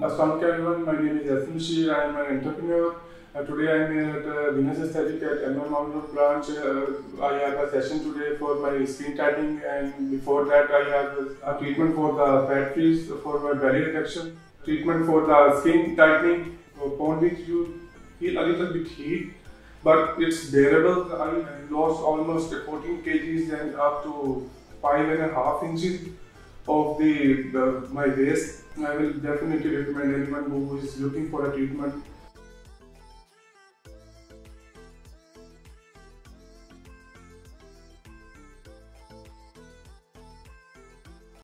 Assalamualaikum everyone. My name is Ahsan Bashir. I am an entrepreneur. Uh, today I am at uh, Venus Aesthetic at MM Mount branch. Uh, I have a session today for my skin tightening and before that I have a treatment for the fat freeze for my belly reduction. Treatment for the skin tightening upon which you feel a little bit heat but it's bearable. I lost almost 14 kgs and up to five and a half inches of the, the my waist. I will definitely recommend anyone who is looking for a treatment